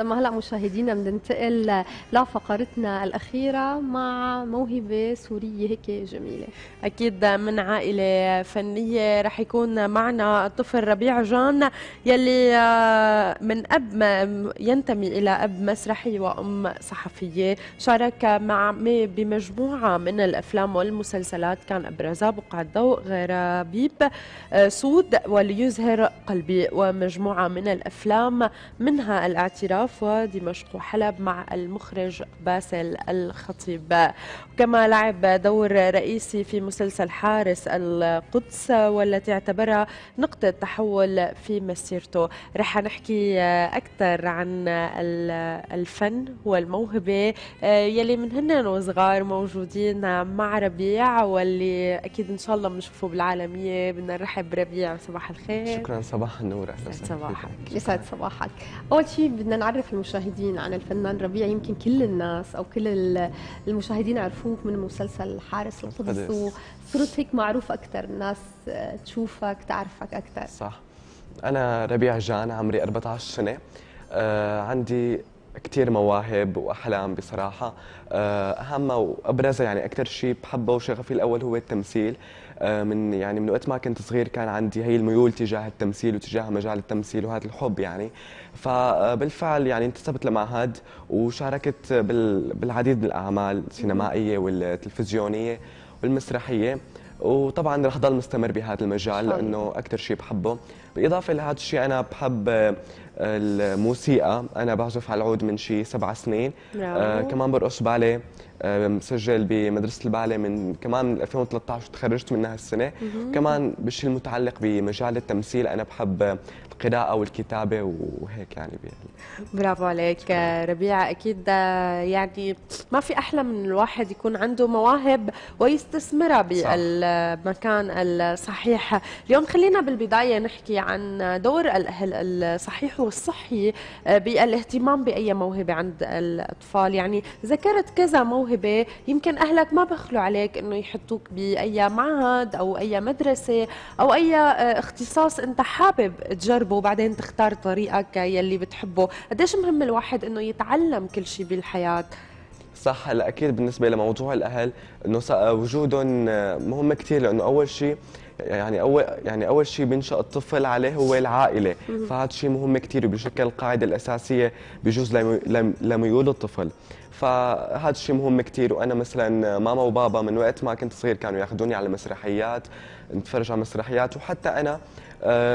اما هلا مشاهدينا بدنا ننتقل لفقرتنا الأخيرة مع موهبة سورية هيك جميلة. أكيد من عائلة فنية رح يكون معنا الطفل ربيع جان يلي آه، من أب ينتمي إلى أب مسرحي وأم صحفية. شارك مع بمجموعة من الأفلام والمسلسلات. كان ابرزها بقعه ضوء غرابيب آه، سود وليزهر قلبي. ومجموعة من الأفلام منها الاعتراف ودمشق وحلب مع المخرج باسل الخطيب. كما لعب دور رئيسي في مسلسل حارس القدس والتي اعتبرها نقطة تحول في مسيرته. رح نحكي أكثر عن الفن والموهبة يلي من هن وصغار موجودين مع ربيع واللي أكيد إن شاء الله بنشوفه بالعالمية. بدنا نرحب بربيع صباح الخير. شكرا صباح النور أهلا صباحك. يسعد صباحك. أول شيء بدنا نعرف المشاهدين عن الفنان ربيع يمكن كل الناس أو كل المشاهدين عرفوك من مسلسل حارس القدس وصرت هيك معروف أكثر الناس تشوفك تعرفك أكثر صح. أنا ربيع جان عمري 14 سنة. آه عندي كثير مواهب وأحلام بصراحة. آه، اهمها وابرزها يعني أكثر شيء بحبه وشغفي الأول هو التمثيل. آه، من يعني من وقت ما كنت صغير كان عندي هي الميول تجاه التمثيل وتجاه مجال التمثيل وهذا الحب يعني. فبالفعل يعني انتسبت لمعهد وشاركت بالعديد من الأعمال السينمائية والتلفزيونية والمسرحية. وطبعا رح ضل مستمر بهذا المجال لأنه أكثر شيء بحبه. بالاضافه لهذا الشيء أنا بحب الموسيقى. أنا بعزف على العود من شي سبع سنين. آه كمان برقص باليه آه مسجل بمدرسة الباليه من كمان من 2013 تخرجت منها السنة كمان بالشيء المتعلق بمجال التمثيل أنا بحب القراءة والكتابة وهيك يعني برافو عليك. ربيع أكيد يعني ما في أحلى من الواحد يكون عنده مواهب ويستثمرها بالمكان الصحيح. اليوم خلينا بالبداية نحكي عن دور الأهل الصحيح والصحي بالاهتمام بأي موهبة عند الأطفال. يعني ذكرت كذا موهبة يمكن أهلك ما بخلوا عليك أنه يحطوك بأي معهد أو أي مدرسة أو أي اختصاص أنت حابب تجربه. تجربه وبعدين تختار طريقك يلي بتحبه. قديش مهم الواحد إنه يتعلم كل شيء بالحياة؟ صح هلا أكيد بالنسبة لموضوع الأهل إنه وجودهم مهم كثير لأنه أول شيء يعني أول يعني أول شيء بينشأ الطفل عليه هو العائلة. فهذا شيء مهم كثير وبشكل القاعدة الأساسية بجوز لميول الطفل. فهذا الشيء مهم كثير وأنا مثلا ماما وبابا من وقت ما كنت صغير كانوا ياخذوني على مسرحيات نتفرج على مسرحيات. وحتى أنا آه،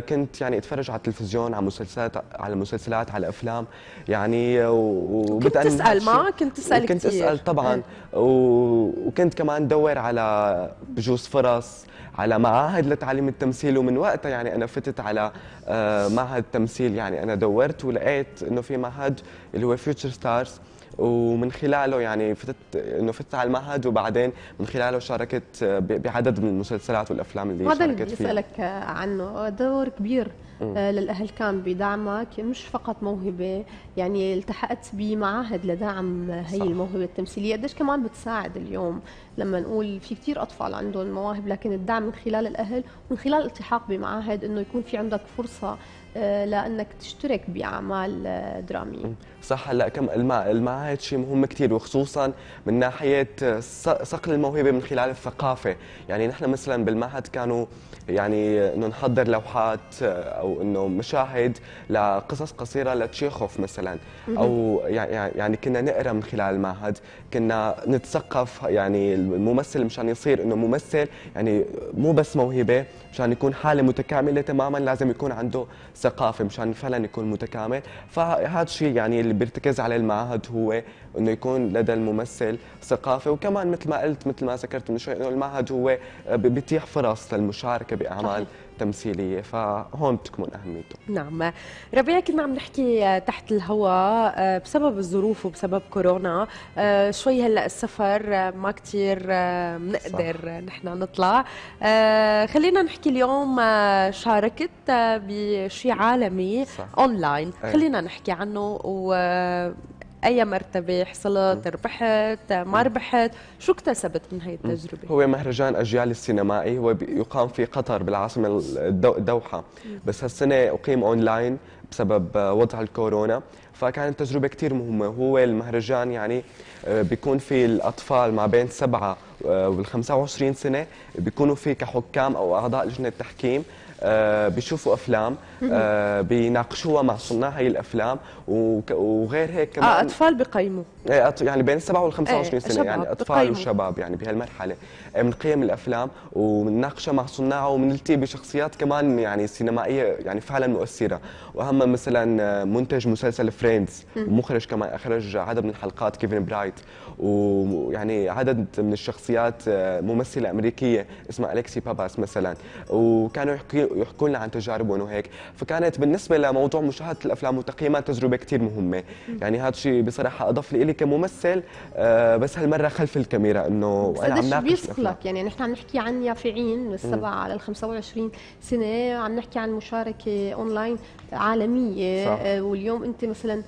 كنت يعني أتفرج على التلفزيون على مسلسلات على مسلسلات على أفلام. يعني وكنت تسأل ما كنت تسأل كنت أسأل طبعا. وكنت كمان ادور على بجوز فرص على معاهد لتعليم التمثيل. ومن وقتها يعني أنا فتت على آه، معهد تمثيل يعني أنا دورت ولقيت إنه في معهد اللي هو Future Stars ومن خلاله يعني فتت إنه فتت على المعهد وبعدين من خلاله شاركت بعدد من المسلسلات والأفلام اللي شاركت فيها. هذا اللي عنه. دور كبير آه، للأهل كان بدعمك مش فقط موهبة يعني التحقت بمعاهد لدعم هي صح. الموهبة التمثيلية. قديش كمان بتساعد اليوم؟ لما نقول في كثير أطفال عندهم مواهب لكن الدعم من خلال الأهل ومن خلال الالتحاق بمعاهد إنه يكون في عندك فرصة آه، لأنك تشترك بأعمال آه، درامية. صح هلا كم المعاهد شيء مهم كثير وخصوصا من ناحية صقل الموهبة من خلال الثقافة. يعني نحن مثلا بالمعهد كانوا يعني انه نحضر لوحات أو إنه مشاهد لقصص قصيرة لتشيخوف مثلا. أو يعني كنا نقرأ من خلال المعهد كنا نتثقف يعني الممثل مشان يصير إنه ممثل يعني مو بس موهبة مشان يكون حالة متكاملة تماما لازم يكون عنده ثقافة مشان فعلا يكون متكامل فهذا الشيء يعني اللي بيرتكز عليه المعهد هو إنه يكون لدى الممثل ثقافة وكمان مثل ما قلت مثل ما ذكرت من شوي إنه المعهد هو بيتيح فرص للمشاركة بأعمال صحيح. تمثيليه فهون بتكمن أهميته. نعم. ربيع كنا عم نحكي تحت الهواء آه، بسبب الظروف وبسبب كورونا آه، شوي هلأ السفر آه، ما كثير بنقدر نحن نطلع. خلينا نحكي اليوم شاركت بشيء عالمي صح. اونلاين خلينا نحكي عنه و أي مرتبة حصلت ربحت ما ربحت. شو اكتسبت من هي التجربة؟ هو مهرجان أجيال السينمائي هو يقام في قطر بالعاصمة الدوحة. بس هالسنة أقيم أونلاين بسبب وضع الكورونا. فكانت تجربة كثير مهمة. هو المهرجان يعني آه، بيكون في الأطفال ما بين سبعة وال 25 سنة بيكونوا في كحكام أو أعضاء لجنة تحكيم. آه، بيشوفوا أفلام آه، بيناقشوها مع صناع هي الأفلام وغير هيك كمان آه أطفال بقيموا إيه يعني بين 7 وال 25 سنة يعني أطفال بقيموا. وشباب يعني بهالمرحلة. بنقيم الأفلام وبنناقشها مع صناعها وبنلتقي بشخصيات كمان يعني سينمائية يعني فعلا مؤثرة. وأهم مثلا منتج مسلسل Friends ومخرج كمان أخرج عدد من الحلقات كيفن برايت ويعني عدد من الشخصيات ممثلة أمريكية اسمها الكسي باباس مثلا. وكانوا يحكوا يحكوا لنا عن تجاربهم وهيك. فكانت بالنسبة لموضوع مشاهدة الأفلام وتقييمها تجربة كثير مهمة. يعني هذا الشيء بصراحة اضاف لي كممثل آه، بس هالمرة خلف الكاميرا إنه أنا عم ناقش لك. يعني نحن عم نحكي عن يافعين من السبعة على ال 25 سنة عم نحكي عن مشاركة اونلاين عالمية صح. آه، واليوم أنت مثلا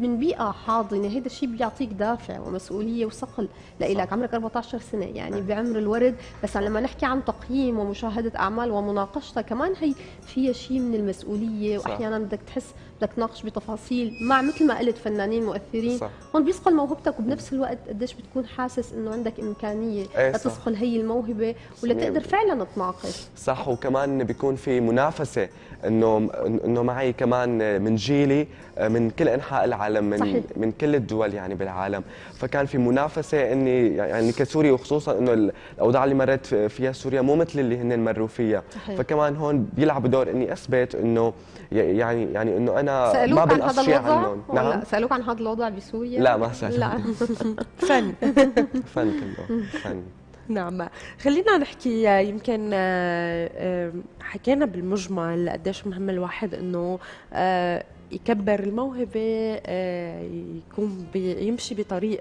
من بيئة حاضنة هذا الشيء بيعطيك دافع ومسؤولية وثقل لإلك. عمرك 14 سنة يعني نعم. بعمر الورد. بس لما نحكي عن تقييم ومشاهدة أعمال ومناقشتها كمان هي فيها شيء من المسؤولية. وأحيانا بدك تحس بدك تناقش بتفاصيل مع مثل ما قلت فنانين مؤثرين. صح. هون بيصقل موهبتك وبنفس الوقت قديش بتكون حاسس إنه عندك إمكانية إيه لتصقل هي الموهبة ولتقدر فعلا تناقش صح وكمان بيكون في منافسة انه إنه معي كمان من جيلي من كل أنحاء العالم من صحيح. من كل الدول يعني بالعالم. فكان في منافسة إني يعني كسوري وخصوصا إنه الأوضاع اللي مرت فيها سوريا مو مثل اللي هن مروا فيها. صحيح. فكمان هون بيلعب دور إني أثبت إنه يعني يعني إنه أنا ما بنقص شيء عنهم. نعم. سألوك عن هذا الوضع بسوريا؟ لا ما سالوك لا. فن. فن كله فن. نعم. خلينا نحكي يمكن آه، آه، حكينا بالمجمل قديش مهم الواحد إنه آه، يكبر الموهبة يكون يمشي بطريق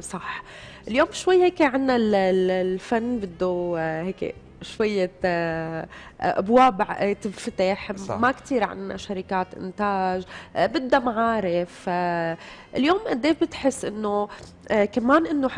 صح. اليوم شوي هيك عنا الفن بده هيك شوية أبواب تنفتح ما كثير عنا شركات إنتاج بدها معارف. اليوم قد بتحس إنه كمان إنه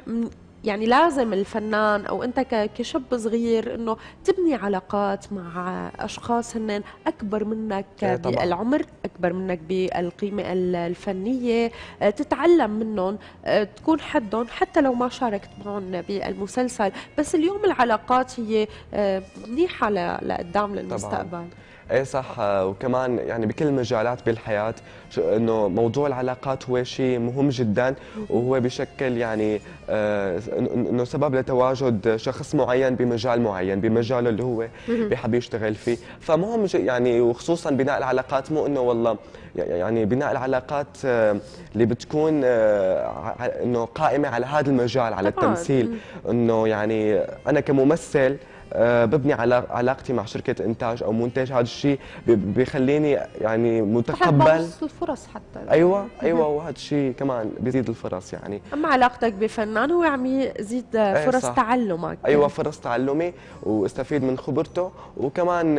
يعني لازم الفنان أو أنت كشاب صغير إنه تبني علاقات مع أشخاص هن أكبر منك إيه، بالعمر أكبر منك بالقيمة الفنية. آه، تتعلم منهم آه، تكون حدهم حتى لو ما شاركت معهم بالمسلسل. بس اليوم العلاقات هي آه، منيحة لقدام للمستقبل. طبعاً. إيه صح وكمان يعني بكل المجالات بالحياة إنه موضوع العلاقات هو شيء مهم جدا وهو بشكل يعني آه إنه سبب لتواجد شخص معين بمجال معين بمجاله اللي هو بحب يشتغل فيه. فمهم يعني وخصوصا بناء العلاقات مو إنه والله يعني بناء العلاقات آه، اللي بتكون آه، إنه قائمة على هذا المجال على التمثيل. إنه يعني أنا كممثل آه، ببني علاقتي مع شركة إنتاج أو منتج. هذا الشيء بيخليني يعني متقبل. الفرص حتى. أيوه أيوه وهذا الشيء كمان بيزيد الفرص يعني. أما علاقتك بفنان هو عم يزيد إيه، فرص صح. تعلمك. أيوه فرص تعلمي واستفيد من خبرته وكمان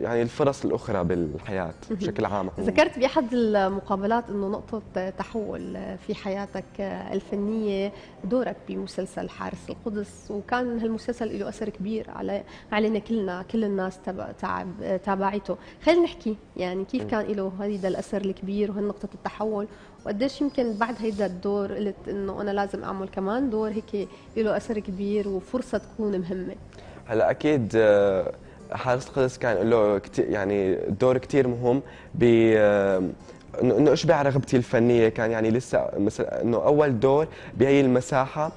يعني الفرص الأخرى بالحياة بشكل عام. ذكرت بأحد المقابلات إنه نقطة تحول في حياتك الفنية دورك بمسلسل حارس القدس وكان هالمسلسل له أثر كبير كبير على علينا كلنا كل الناس تبع تعب تابعته. خلينا نحكي يعني كيف كان له هذا الأثر الكبير وهالنقطه التحول وقديش يمكن بعد هيدا الدور قلت إنه أنا لازم أعمل كمان دور هيك له أثر كبير وفرصة تكون مهمة. هلأ أكيد آه، حارس قدس كان له كتير يعني دور كثير مهم ب آه، انه اشبع رغبتي الفنية؟ كان يعني لسه مثلا إنه أول دور بهي المساحة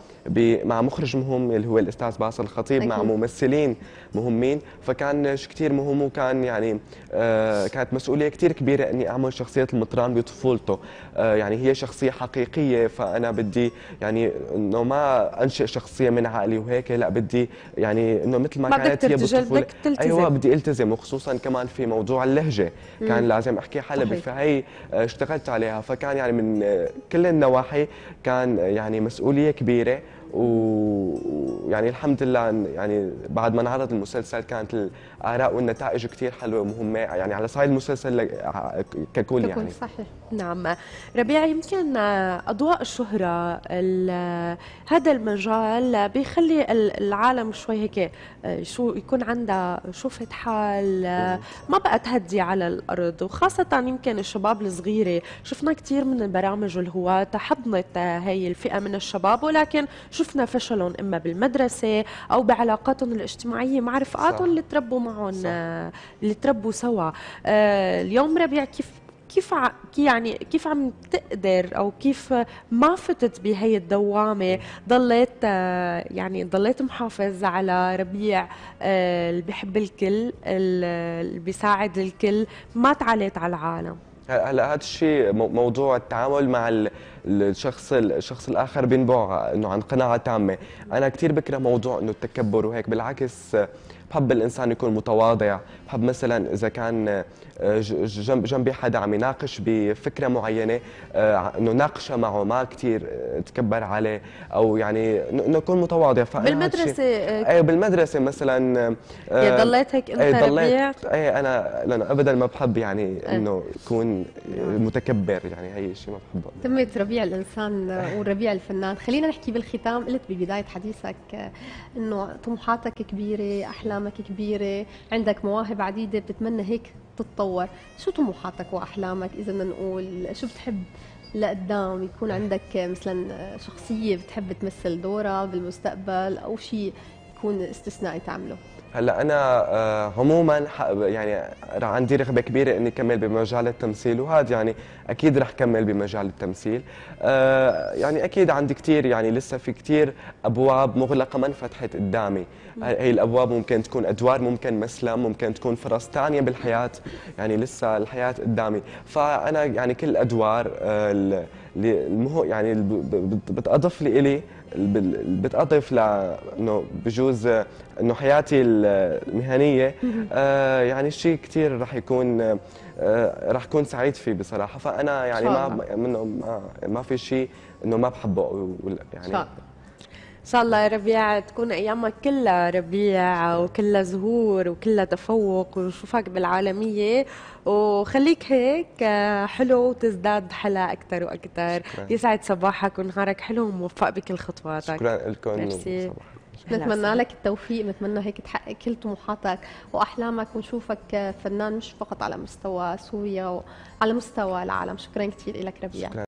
مع مخرج مهم اللي هو الأستاذ باسل الخطيب مع ممثلين مهمين. فكان كثير مهم وكان يعني آه كانت مسؤولية كثير كبيرة إني أعمل شخصية المطران بطفولته. آه يعني هي شخصية حقيقية فأنا بدي يعني إنه ما أنشئ شخصية من عقلي وهيك لا بدي يعني إنه مثل ما, ما كانت هي بطفولة أيوه بدي ألتزم وخصوصا كمان في موضوع اللهجة. كان مم. لازم أحكي حلبي فهي آه، اشتغلت عليها. فكان يعني من كل النواحي كان يعني مسؤولية كبيرة. ويعني الحمد لله يعني بعد ما انعرض المسلسل كانت الآراء والنتائج كثير حلوة ومهمة. يعني على صعيد المسلسل ككل يعني. صحيح. نعم. ربيع يمكن أضواء الشهرة هذا المجال بيخلي العالم شوي هيك شو يكون عندها شوفة حال ما بقى تهدي على الأرض. وخاصة يمكن الشباب الصغيرة شفنا كثير من البرامج والهواة حضنت هي الفئة من الشباب ولكن شفنا فشلهم إما بالمدرسة أو بعلاقاتهم الاجتماعية. مع رفقاتهم اللي تربوا معهم صح. اللي تربوا سوا. آه، اليوم ربيع كيف كيف يعني كيف عم تقدر أو كيف ما فتت بهي الدوامة؟ ضليت آه، يعني ضليت محافظ على ربيع آه، اللي بحب الكل اللي بيساعد الكل. ما تعاليت على العالم. هلا هذا الشيء موضوع التعامل مع الشخص الشخص الآخر بينبع إنه عن قناعة تامة. أنا كثير بكره موضوع إنه التكبر وهيك بالعكس بحب الإنسان يكون متواضع. بحب مثلا إذا كان آه، جنب جنبي حدا عم يناقش بفكرة معينة آه، إنه ناقشة معه ما كثير آه، تكبر عليه أو يعني انه يكون متواضع. بالمدرسة إيه بالمدرسة مثلا يا ضليت هيك إنت إيه ضليت. إيه أنا لأنه ابدا ما بحب يعني إنه يكون متكبر يعني هي شيء ما بحبه. تمت ربيع الإنسان وربيع الفنان. خلينا نحكي بالختام قلت ببداية حديثك إنه طموحاتك كبيرة أحلامك كبيرة عندك مواهب عديدة بتتمنى هيك تتطور. شو طموحاتك وأحلامك؟ إذا بدنا نقول شو بتحب لقدام؟ يكون عندك مثلا شخصية بتحب تمثل دورها بالمستقبل أو شيء يكون استثنائي تعمله؟ هلا أنا آه، عموما يعني عندي رغبة كبيرة إني كمل بمجال التمثيل وهذا يعني أكيد رح كمل بمجال التمثيل. آه، يعني أكيد عندي كثير يعني لسه في كثير أبواب مغلقة ما انفتحت قدامي. هي الأبواب ممكن تكون أدوار ممكن مسلم ممكن تكون فرص ثانية بالحياة يعني لسه الحياة قدامي. فأنا يعني كل الادوار آه، المهو يعني بتأضف لي إلي بتأضف لأنه بجوز إنه حياتي المهنية. آه يعني شيء كثير رح يكون آه رح كون سعيد فيه بصراحة. فأنا يعني ما منه ما, ما في شيء إنه ما بحبه يعني إن شاء الله يا ربيع تكون أيامك كلها ربيع وكلها زهور وكلها تفوق ونشوفك بالعالمية. وخليك هيك حلو وتزداد حلا أكثر وأكثر يسعد صباحك ونهارك حلو وموفق بكل خطواتك. شكرا لكم نتمنى لك التوفيق نتمنى هيك تحقق كل طموحاتك وأحلامك ونشوفك فنان مش فقط على مستوى سوريا وعلى مستوى العالم. شكرا كثير لك ربيع.